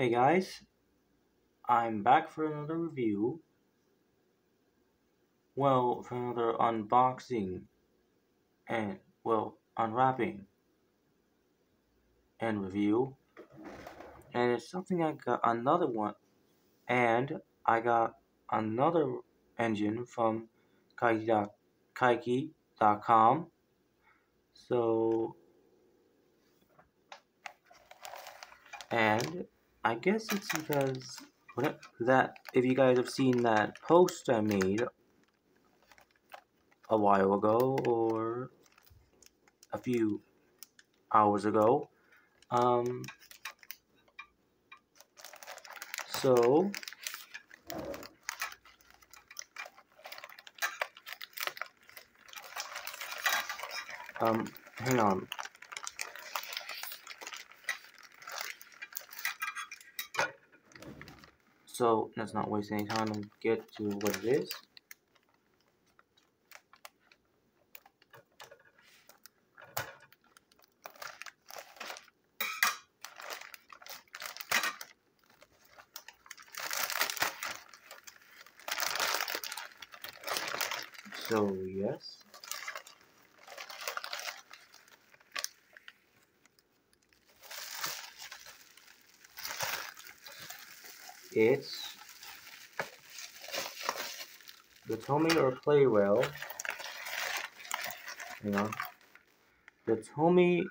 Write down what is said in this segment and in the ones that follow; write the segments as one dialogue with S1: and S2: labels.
S1: Hey guys, I'm back for another review. Well, for another unboxing and, well, unwrapping and review. And it's something I got another one, and I got another engine from Kaikki.com. So, and I guess it's because that if you guys have seen that post I made a while ago or a few hours ago, um, so um, hang on. So let's not waste any time and get to what it is. So yes. It's the Tomy or Plarail. Hang on. The Tomy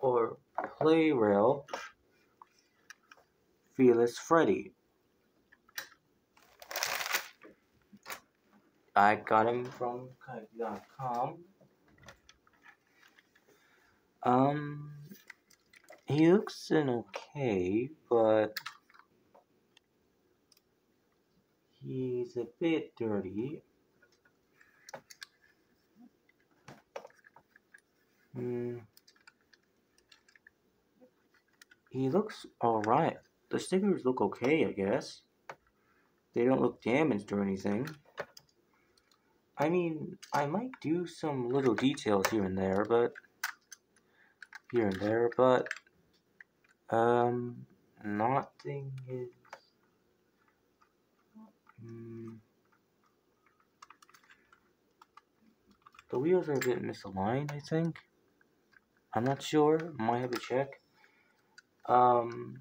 S1: or Plarail Fearless Freddie. I got him from Kaikki.com. Um, he looks an okay, but he's a bit dirty. Hmm. He looks alright. The stickers look okay, I guess. They don't look damaged or anything. I mean, I might do some little details here and there, but here and there, but um, nothing is. Mm, the wheels are a bit misaligned, I think. I'm not sure. Might have to check. Um,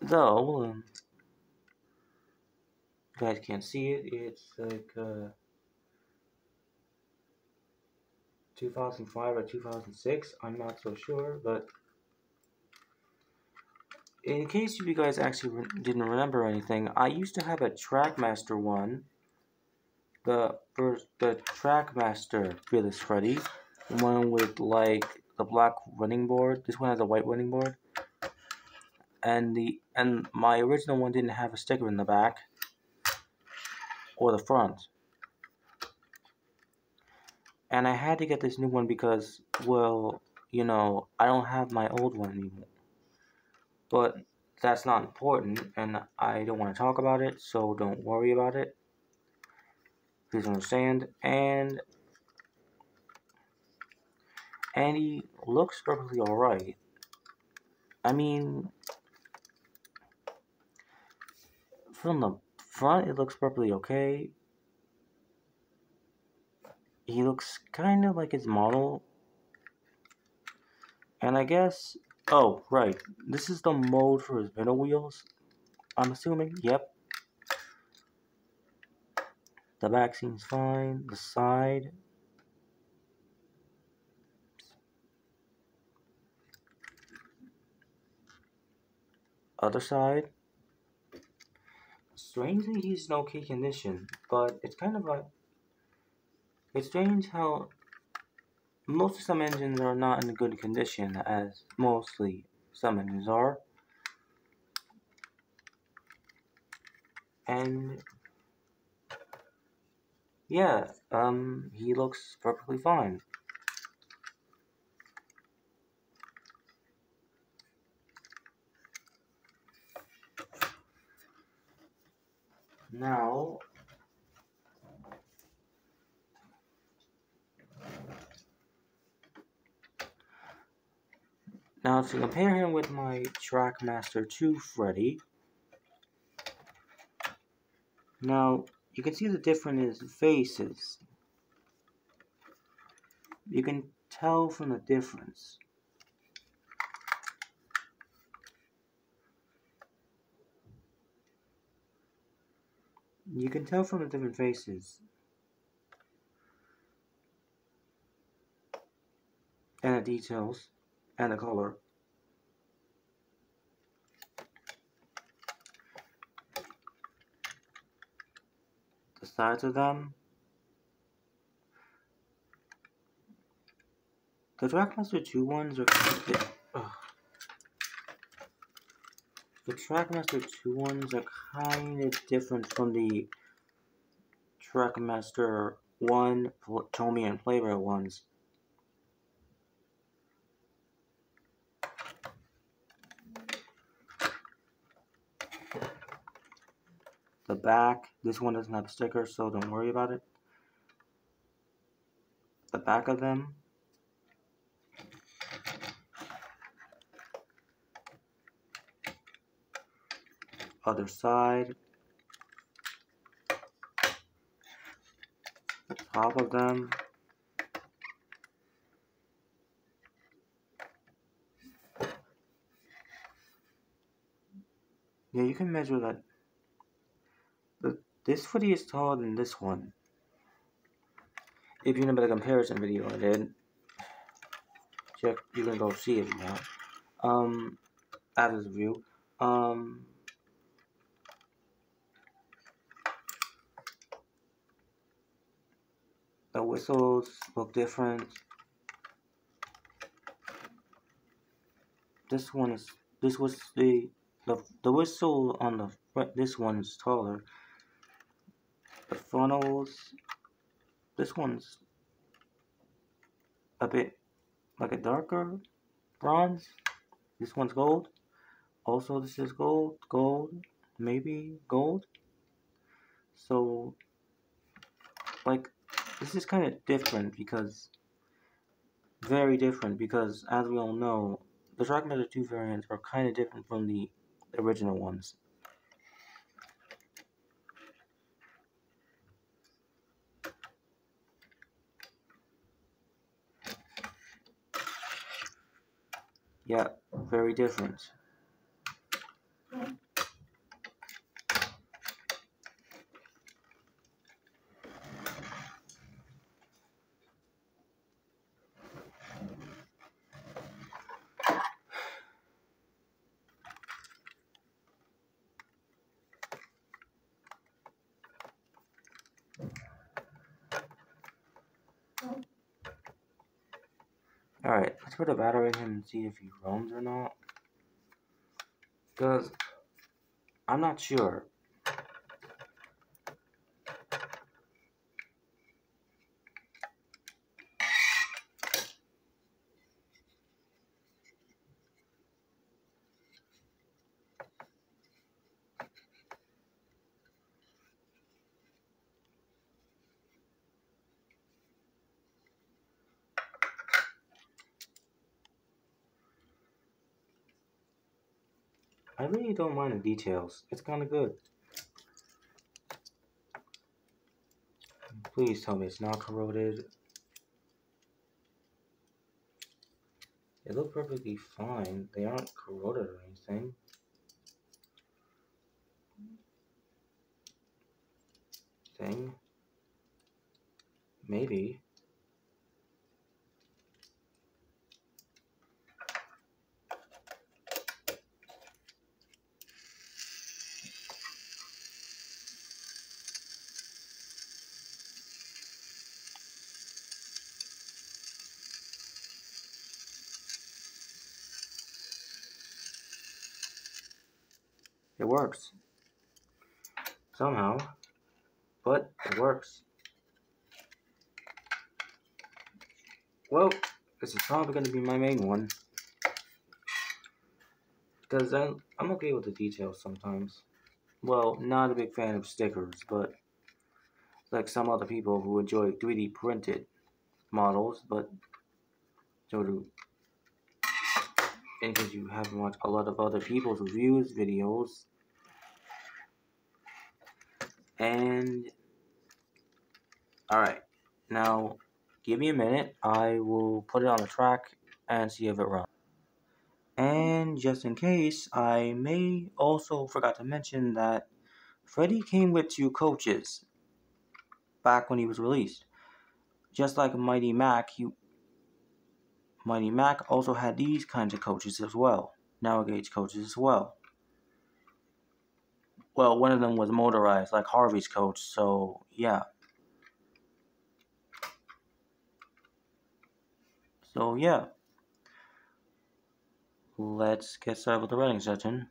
S1: though, um, you guys can't see it. It's like uh. 2005 or 2006, I'm not so sure, but in case you guys actually re didn't remember anything, I used to have a Trackmaster one, the first, the Trackmaster Fearless Freddie, one with like the black running board. This one has a white running board, and the and my original one didn't have a sticker in the back or the front and I had to get this new one because, well, you know, I don't have my old one anymore. But that's not important, and I don't want to talk about it, so don't worry about it. Please understand. And and he looks perfectly alright. I mean, from the front, it looks perfectly okay he looks kind of like his model. And I guess, oh, right, this is the mode for his middle wheels, I'm assuming, yep. The back seems fine, the side, other side. Strangely, he's in okay condition, but it's kind of like it's strange how most of some engines are not in good condition, as mostly some engines are. And yeah, um, he looks perfectly fine. Now, Now to compare him with my Trackmaster 2 Freddie, now you can see the difference in faces. You can tell from the difference. You can tell from the different faces. And the details. And the color. The size of them. The Trackmaster 2 ones are The Trackmaster 2 ones are kind of different from the Trackmaster 1 Tomy and Playboy ones. The back, this one doesn't have a sticker, so don't worry about it. The back of them other side, the top of them, yeah, you can measure that. The, this footy is taller than this one. If you remember the comparison video I did, check, you can go see it now. Um, that is view. Um, The whistles look different. This one is this was the the the whistle on the front. This one is taller. Funnels. This one's a bit like a darker bronze. This one's gold. Also, this is gold, gold, maybe gold. So, like this is kind of different because very different because as we all know the Trackmaster 2 variants are kind of different from the original ones. Yeah, very different. Alright, let's put a battery in him and see if he roams or not. Because I'm not sure. I really don't mind the details. It's kind of good. Please tell me it's not corroded. They look perfectly fine. They aren't corroded or anything. Thing. Maybe. It works. Somehow. But it works. Well, this is probably going to be my main one. Because I'm, I'm okay with the details sometimes. Well, not a big fan of stickers, but like some other people who enjoy 3D printed models, but so do in case you haven't watched a lot of other people's reviews videos. And alright, now give me a minute. I will put it on the track and see if it runs. And just in case, I may also forgot to mention that Freddy came with two coaches back when he was released. Just like Mighty Mac, he, Mighty Mac also had these kinds of coaches as well. Navigate coaches as well. Well, one of them was motorized, like Harvey's coach, so yeah. So yeah. Let's get started with the writing session.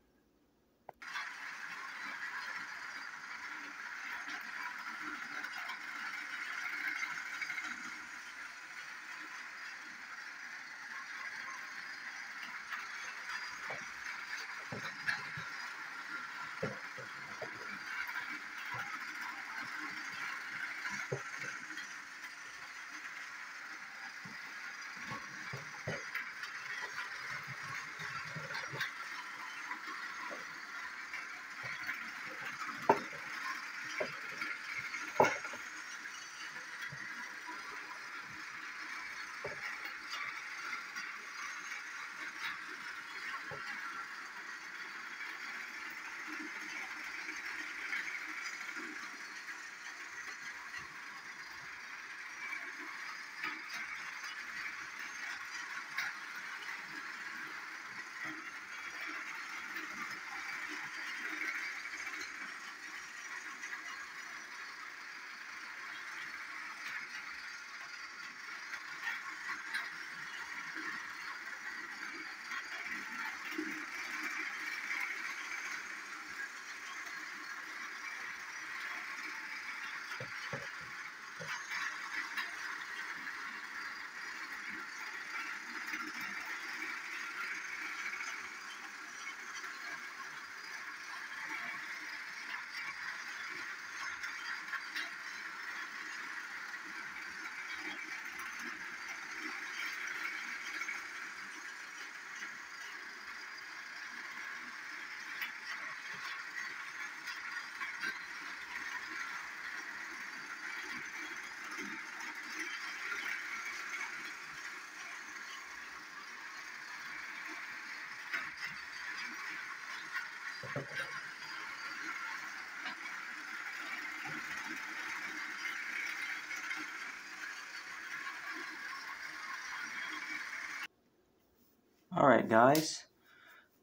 S1: Alright guys,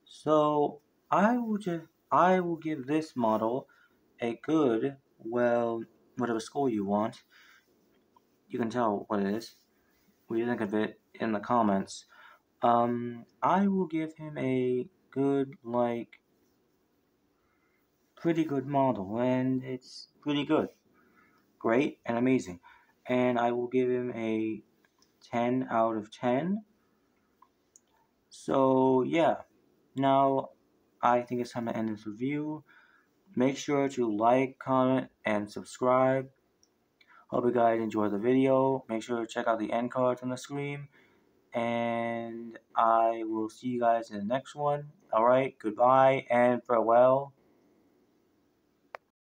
S1: so I will just, I will give this model a good, well, whatever score you want. You can tell what it is. You think of it in the comments. Um, I will give him a good, like, pretty good model, and it's pretty good. Great and amazing. And I will give him a 10 out of 10. So, yeah. Now, I think it's time to end this review. Make sure to like, comment, and subscribe. Hope you guys enjoy the video. Make sure to check out the end cards on the screen. And I will see you guys in the next one. Alright, goodbye and farewell.